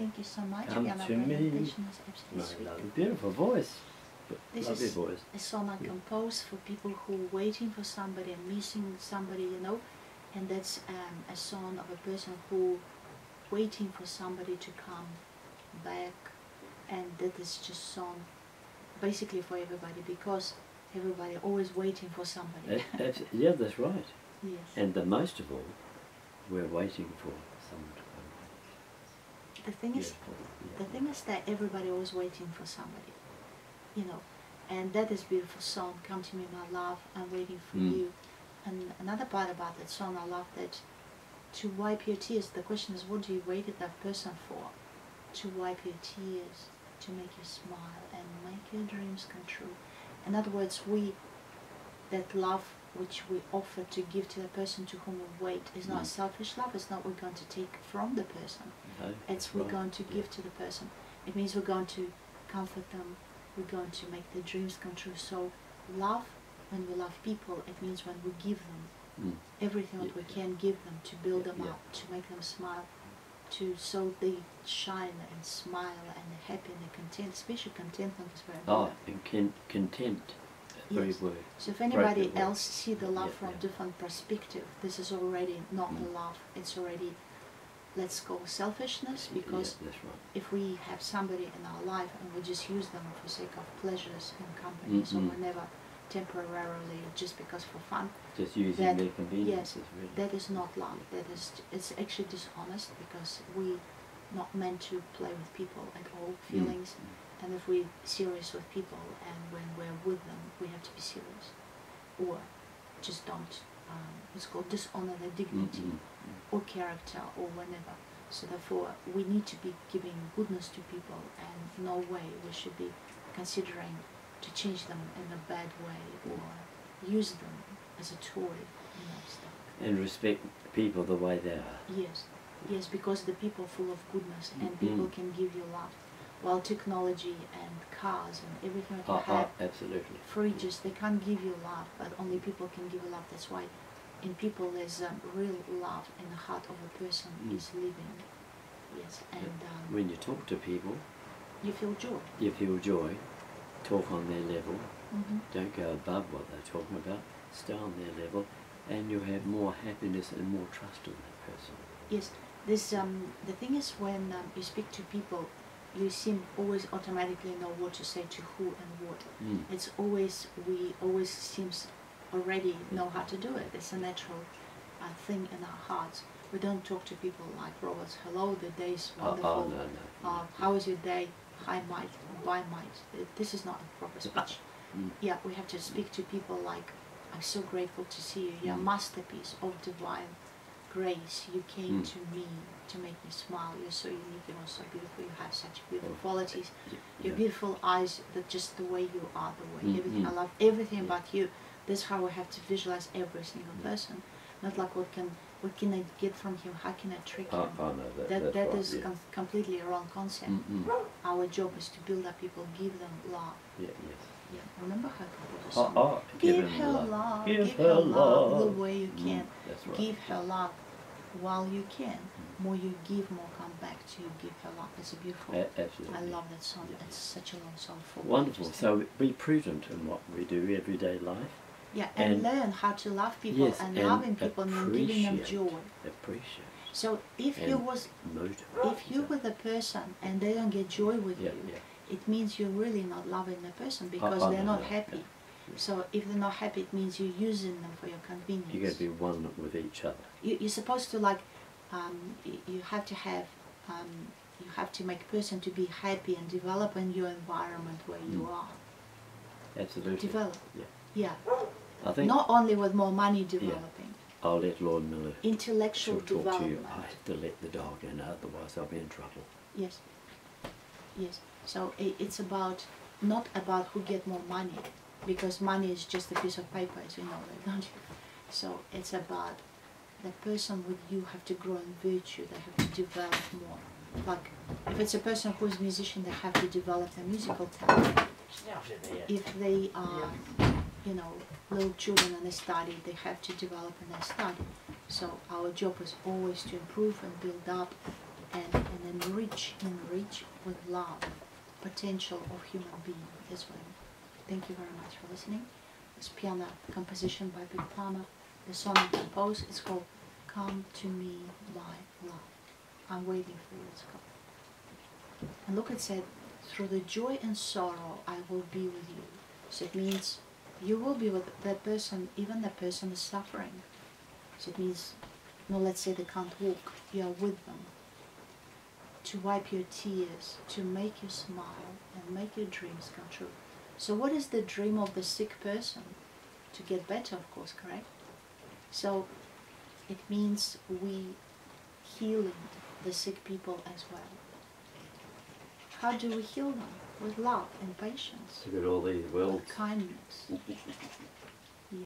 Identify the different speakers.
Speaker 1: Thank you so much.
Speaker 2: Come
Speaker 1: Björn.
Speaker 2: to me.
Speaker 1: presentation was absolutely
Speaker 2: No,
Speaker 1: sweet.
Speaker 2: lovely, beautiful voice.
Speaker 1: This
Speaker 2: lovely
Speaker 1: is
Speaker 2: voice.
Speaker 1: a song I composed for people who are waiting for somebody and missing somebody, you know. And that's um, a song of a person who waiting for somebody to come back. And that is just song basically for everybody because everybody always waiting for somebody.
Speaker 2: That- that's- yeah, that's right.
Speaker 1: yes.
Speaker 2: And the most of all, we're waiting for someone to come back.
Speaker 1: The thing is,
Speaker 2: yeah.
Speaker 1: the thing is that everybody always waiting for somebody, you know, and that is beautiful song. Come to me, my love. I'm waiting for
Speaker 2: Mm.
Speaker 1: you. And another part about that song, I love that. To wipe your tears. The question is, what do you wait that person for? To wipe your tears, to make you smile, and make your dreams come true. In other words, we that love which we offer to give to the person to whom we wait is not
Speaker 2: Mm.
Speaker 1: selfish love. It's not we're going to take from the person
Speaker 2: No,
Speaker 1: it's we're
Speaker 2: right,
Speaker 1: going to
Speaker 2: yeah.
Speaker 1: give to the person. It means we're going to comfort them. We're going to make their dreams come true. So love, when we love people, it means when we give them
Speaker 2: Mm.
Speaker 1: everything that we can give them to build them
Speaker 2: Yeah.
Speaker 1: up, to make them smile, to so they shine and smile and they're happy and they're content. Especially contentment is very
Speaker 2: Oh, and con- contempt, that very
Speaker 1: Yes. So if anybody
Speaker 2: word.
Speaker 1: else see the love
Speaker 2: Yeah,
Speaker 1: from
Speaker 2: yeah.
Speaker 1: different perspective, this is already not
Speaker 2: Mm.
Speaker 1: love. It's already, let's go selfishness because
Speaker 2: yeah, right.
Speaker 1: if we have somebody in our life and we just use them for sake of pleasures and company, so
Speaker 2: Mhm.
Speaker 1: we're never temporarily just because for fun,
Speaker 2: Just using
Speaker 1: that-
Speaker 2: their convenience
Speaker 1: yes,
Speaker 2: really.
Speaker 1: that is not love. That is it's actually dishonest because we not meant to play with people at all
Speaker 2: Mm,
Speaker 1: feelings.
Speaker 2: mm.
Speaker 1: And if we're serious with people and when we're with them, we have to be serious, or just don't. Um, it's called dishonor their dignity
Speaker 2: Mm, mm, mm.
Speaker 1: or character or whatever. So therefore, we need to be giving goodness to people, and no way we should be considering to change them in a bad way or use them as a toy, you know, stuff.
Speaker 2: And respect people the way they are.
Speaker 1: Yes, yes, because the people are full of goodness and people
Speaker 2: Mm.
Speaker 1: can give you love. While technology and cars and everything that you
Speaker 2: oh,
Speaker 1: have,
Speaker 2: absolutely.
Speaker 1: fridges, they can't give you love, but only people can give you love. That's why in people there's um, real love in the heart of a person
Speaker 2: Mm.
Speaker 1: is living. Yes, and um,
Speaker 2: When you talk to people,
Speaker 1: you feel joy.
Speaker 2: you feel joy, talk on their level,
Speaker 1: hmm
Speaker 2: don't go above what they're talking about, stay on their level, and you'll have more happiness and more trust in that person.
Speaker 1: Yes, this um, the thing is when um, you speak to people, you seem always automatically know what to say to who and what.
Speaker 2: Mm.
Speaker 1: It's always we always seems already know how to do it. It's a natural uh, thing in our hearts. We don't talk to people like robots. Hello, the day
Speaker 2: is
Speaker 1: wonderful.
Speaker 2: oh, no, no.
Speaker 1: Uh, how is your day? Hi, mate. Bye. Uh, This is not a proper speech.
Speaker 2: Mm.
Speaker 1: Yeah, we have to speak to people like, I'm so grateful to see you. You're a
Speaker 2: Mm.
Speaker 1: masterpiece of divine grace. You came
Speaker 2: Mm.
Speaker 1: to me to make me smile. You're so unique and also beautiful. You have such beautiful
Speaker 2: Oh,
Speaker 1: qualities. Your
Speaker 2: yeah.
Speaker 1: beautiful eyes, that just the way you are, the way
Speaker 2: Mm,
Speaker 1: everything. I
Speaker 2: mm.
Speaker 1: love everything about you. That's how we have to visualize every single person. Not like what can what can I get from him? How can I trick him?
Speaker 2: oh, no, that,
Speaker 1: that that
Speaker 2: right,
Speaker 1: is
Speaker 2: yeah.
Speaker 1: com- completely a wrong concept.
Speaker 2: Mm, mm.
Speaker 1: Our job is to build up people, give them love.
Speaker 2: Yeah, yes.
Speaker 1: Yeah, remember her computer
Speaker 2: Oh,
Speaker 1: song?
Speaker 2: oh,
Speaker 1: give,
Speaker 2: give
Speaker 1: her
Speaker 2: love.
Speaker 1: love.
Speaker 2: Give
Speaker 1: Give,
Speaker 2: her
Speaker 1: her love the way you
Speaker 2: Mm,
Speaker 1: can.
Speaker 2: that's right.
Speaker 1: Give her love while you can.
Speaker 2: Mm.
Speaker 1: More you give, more come back to you. Give her love. It's a beautiful.
Speaker 2: A- absolutely.
Speaker 1: I love that song.
Speaker 2: Yeah.
Speaker 1: It's such a long song for
Speaker 2: Wonderful.
Speaker 1: just-
Speaker 2: So be prudent in what we do everyday life.
Speaker 1: yeah, and,
Speaker 2: and-
Speaker 1: learn how to love people
Speaker 2: yes,
Speaker 1: and,
Speaker 2: and
Speaker 1: loving people and giving them joy.
Speaker 2: Appreciate.
Speaker 1: So if you was
Speaker 2: Motivate.
Speaker 1: if you with a person and they don't get joy with
Speaker 2: Yeah,
Speaker 1: you,
Speaker 2: yeah.
Speaker 1: It means you're really not loving the person because
Speaker 2: oh,
Speaker 1: they're not
Speaker 2: no,
Speaker 1: happy.
Speaker 2: yeah.
Speaker 1: So if they're not happy, it means you're using them for your convenience.
Speaker 2: You got to be one with each other.
Speaker 1: you, you're supposed to like um, you have to have um, you have to make a person to be happy and develop in your environment where you
Speaker 2: Mm.
Speaker 1: are
Speaker 2: Absolutely.
Speaker 1: develop
Speaker 2: Yeah.
Speaker 1: yeah
Speaker 2: I think
Speaker 1: not only with more money developing
Speaker 2: I'll let Lyudmila
Speaker 1: intellectual
Speaker 2: talk to you. I have to let the dog in, otherwise I'll be in trouble.
Speaker 1: yes yes so it's about not about who get more money because money is just a piece of paper as you know that don't you? So it's about the person with you have to grow in virtue they have to develop more. Like if it's a person who's a musician they have to develop their musical talent. If they are you know little children and they study they have to develop in their study. So our job is always to improve and build up and, and enrich enrich with love potential of human being as well thank you very much for listening This piano composition by big palmer the song I composed is called come to me my love i'm waiting for you it's called and look, it said, through the joy and sorrow I will be with you. So it means you will be with that person, even that person is suffering. So it means, no, let's say they can't walk, you are with them. To wipe your tears, to make you smile, and make your dreams come true. So what is the dream of the sick person? To get better, of course, correct? So it means we healing the sick people as well. How do we heal them? With love and patience,
Speaker 2: Look at all these
Speaker 1: with kindness.